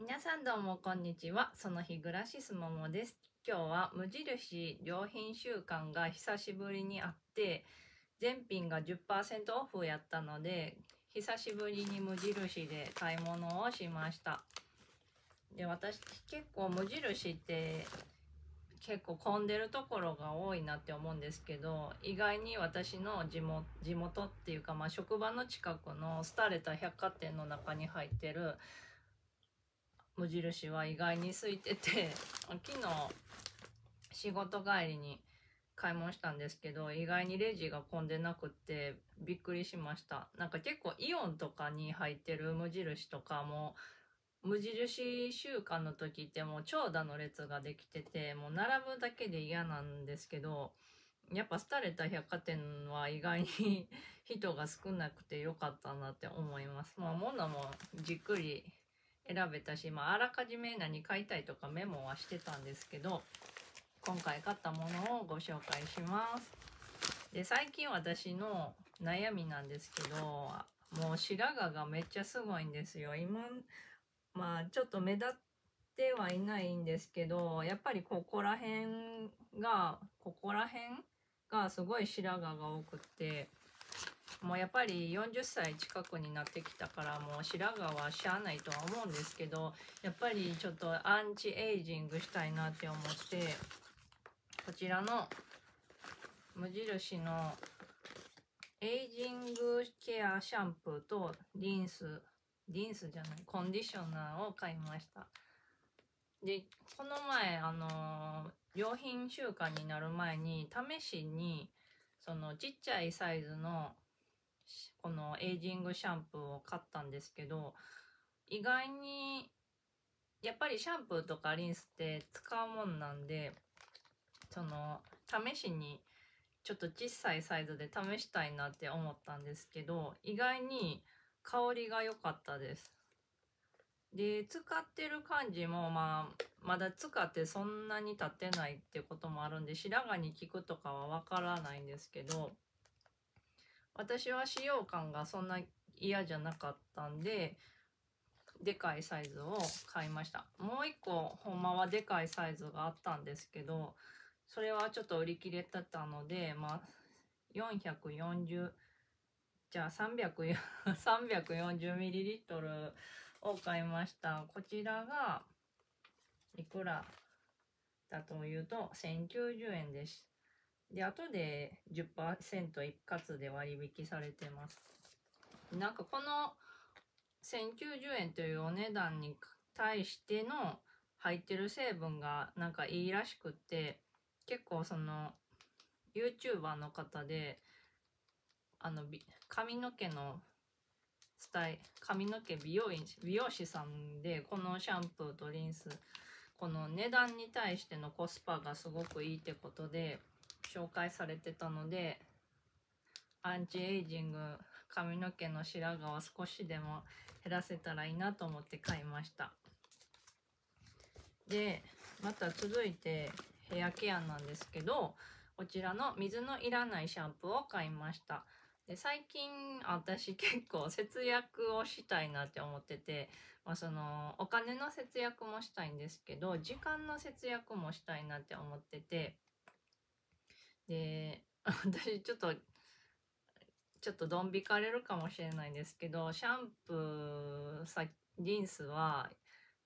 皆さんどうもこんにちは。その日暮らしすももです。今日は無印良品週間が久しぶりにあって、全品が10%オフやったので、久しぶりに無印で買い物をしました。で、私結構無印って結構混んでるところが多いなって思うんですけど意外に私の地元地元っていうか、まあ、職場の近くの廃れた百貨店の中に入ってる無印は意外に空いてて 昨日仕事帰りに買い物したんですけど意外にレジが混んでなくってびっくりしましたなんか結構イオンとかに入ってる無印とかも無印週間の時ってもう長蛇の列ができててもう並ぶだけで嫌なんですけどやっぱ廃れた百貨店は意外に 人が少なくてよかったなって思います。まあ物もじっくり選べたし、まあ、あらかじめ何買いたいとかメモはしてたんですけど今回買ったものをご紹介します。で最近私の悩みなんですけどもう白髪がめっちゃすごいんですよ。今まあちょっと目立ってはいないんですけどやっぱりここら辺がここら辺がすごい白髪が多くってもうやっぱり40歳近くになってきたからもう白髪はしゃあないとは思うんですけどやっぱりちょっとアンチエイジングしたいなって思ってこちらの無印のエイジングケアシャンプーとリンスリンスじゃないコンディショナーを買いました。でこの前あの良品週間になる前に試しにそのちっちゃいサイズのこのエイジングシャンプーを買ったんですけど意外にやっぱりシャンプーとかリンスって使うもんなんでその試しにちょっと小さいサイズで試したいなって思ったんですけど意外に香りが良かったです。で使ってる感じもまあまだ使ってそんなに経ってないってこともあるんで白髪に効くとかはわからないんですけど私は使用感がそんな嫌じゃなかったんででかいサイズを買いました。もう一個ほんまはでかいサイズがあったんですけどそれはちょっと売り切れてたのでまあ440じゃあ300 340ml を買いました。こちらがいくらだというと1090円ですで後で10%一括で割引されてます。なんかこの1090円というお値段に対しての入ってる成分がなんかいいらしくって結構その YouTuber の方であの髪の毛のスタイ髪の毛美容院美容師さんでこのシャンプーとリンスこの値段に対してのコスパがすごくいいってことで紹介されてたのでアンチエイジング髪の毛の白髪を少しでも減らせたらいいなと思って買いました。でまた続いてヘアケアなんですけどこちらの水のいらないシャンプーを買いました。で最近私結構節約をしたいなって思ってて、まあ、そのお金の節約もしたいんですけど時間の節約もしたいなって思っててで 私ちょっとちょっとドン引かれるかもしれないんですけどシャンプーさリンスは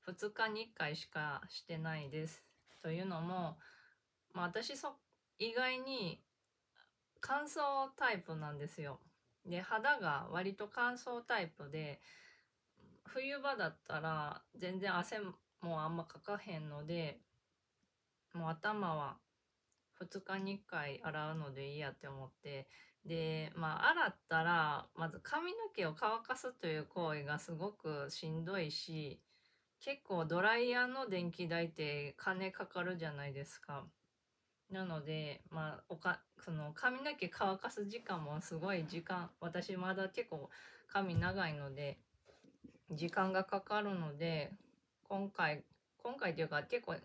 2日に1回しかしてないです。というのも、まあ、私そ意外に乾燥タイプなんですよ。で肌が割と乾燥タイプで冬場だったら全然汗もあんまかかへんのでもう頭は2日に1回洗うのでいいやって思ってでまあ洗ったらまず髪の毛を乾かすという行為がすごくしんどいし結構ドライヤーの電気代って金かかるじゃないですか。なので、まあ、おかその髪の毛乾かす時間もすごい時間私まだ結構髪長いので時間がかかるので今回今回というか結構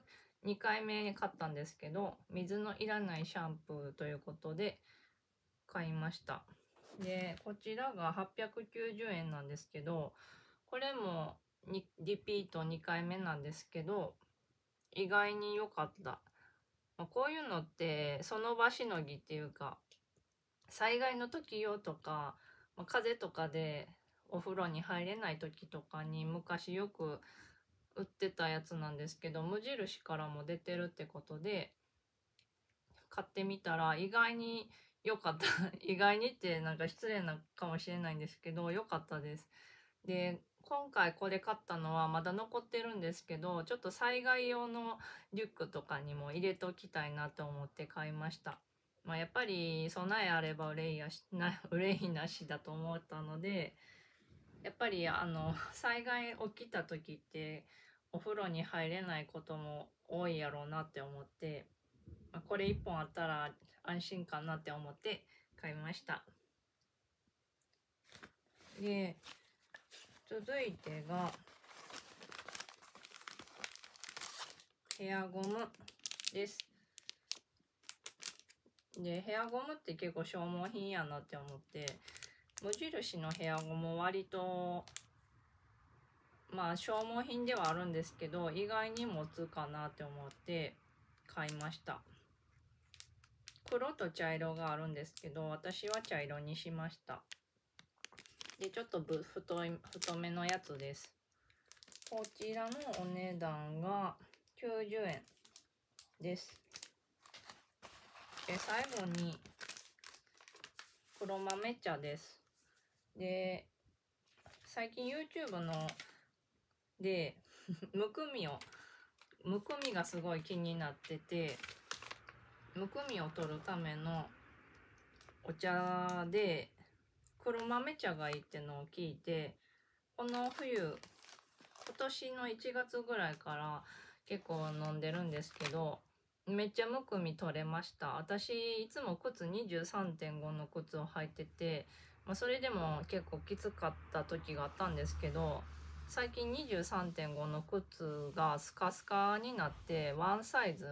2回目に買ったんですけど水のいらないシャンプーということで買いました。でこちらが890円なんですけどこれもリピート2回目なんですけど意外に良かった、まあ、こういうのってその場しのぎっていうか災害の時用とか、まあ、風とかでお風呂に入れない時とかに昔よく売ってたやつなんですけど無印からも出てるってことで買ってみたら意外に良かった。意外にってなんか失礼なかもしれないんですけど良かったです。で今回これ買ったのはまだ残ってるんですけどちょっと災害用のリュックとかにも入れておきたいなと思って買いました。まあ、やっぱり備えあれば憂いやし な憂いなしだと思ったのでやっぱりあの災害起きた時ってお風呂に入れないことも多いやろうなって思って、まあ、これ1本あったら安心かなって思って買いました。で続いてがヘアゴムです。でヘアゴムって結構消耗品やなって思って無印のヘアゴム割とまあ消耗品ではあるんですけど意外に持つかなって思って買いました。黒と茶色があるんですけど私は茶色にしました。でちょっとぶ太い太めのやつです。こちらのお値段が90円です。で最後に黒豆茶です。で最近 YouTube のでむくみをむくみがすごい気になっててむくみを取るためのお茶で黒豆茶がいいってのを聞いてこの冬今年の1月ぐらいから結構飲んでるんですけどめっちゃむくみ取れました。私いつも靴23.5の靴を履いてて、まあ、それでも結構きつかった時があったんですけど最近23.5の靴がスカスカになってワンサイズ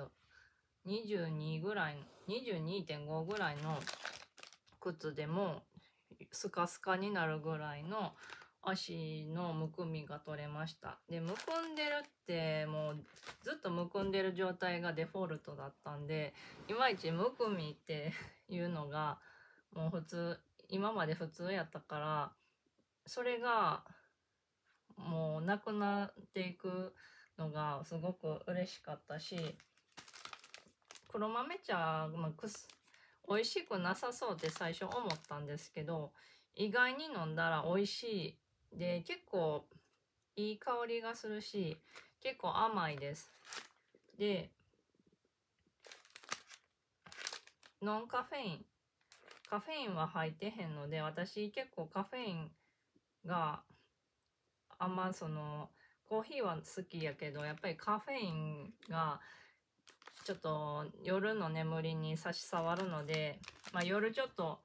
22ぐらい22.5ぐらいの靴でもスカスカになるぐらいの足のむくみが取れました。でむくんでるってもうずっとむくんでる状態がデフォルトだったんでいまいちむくみっていうのがもう普通今まで普通やったからそれがもうなくなっていくのがすごく嬉しかったし黒豆茶、まあ、くす美味しくなさそうって最初思ったんですけど意外に飲んだら美味しいで結構いい香りがするし結構甘いです。でノンカフェインカフェインは入ってへんので私結構カフェインがあんまそのコーヒーは好きやけどやっぱりカフェインがちょっと夜の眠りに差し障るので、まあ、夜ちょっと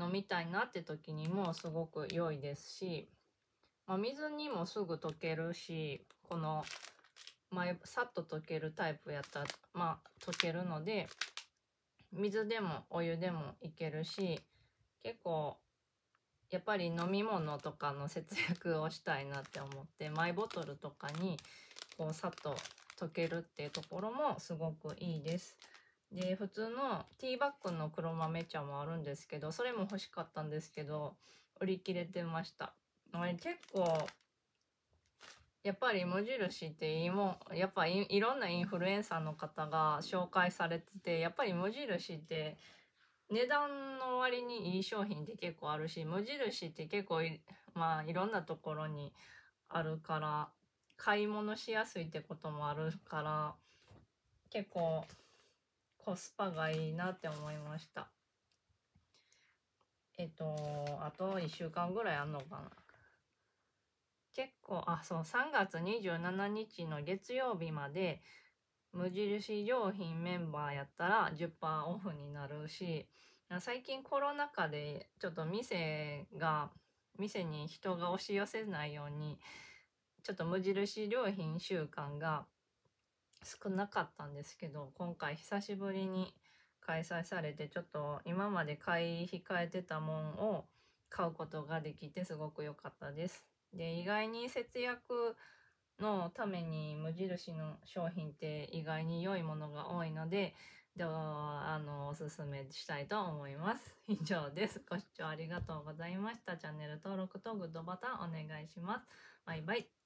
飲みたいなって時にもすごく良いですし、まあ、水にもすぐ溶けるしこの、まあ、さっと溶けるタイプやったら、まあ、溶けるので水でもお湯でもいけるし結構やっぱり飲み物とかの節約をしたいなって思ってマイボトルとかにこうさっと溶けるっていうところもすごくいいです。で普通のティーバッグの黒豆茶もあるんですけどそれも欲しかったんですけど売り切れてました。あれ結構やっぱり無印っていいもんやっぱいいろんなインフルエンサーの方が紹介されててやっぱり無印って値段の割にいい商品って結構あるし無印って結構まあいろんなところにあるから買い物しやすいってこともあるから結構コスパがいいなって思いました。えっとあと1週間ぐらいあんのかな。結構あそう3月27日の月曜日まで無印良品メンバーやったら10%オフになるし最近コロナ禍でちょっと店が店に人が押し寄せないようにちょっと無印良品週間が少なかったんですけど今回久しぶりに開催されてちょっと今まで買い控えてたもんを買うことができてすごく良かったです。で、意外に節約のために無印の商品って意外に良いものが多いので、では、あの、おすすめしたいと思います。以上です。ご視聴ありがとうございました。チャンネル登録とグッドボタンお願いします。バイバイ。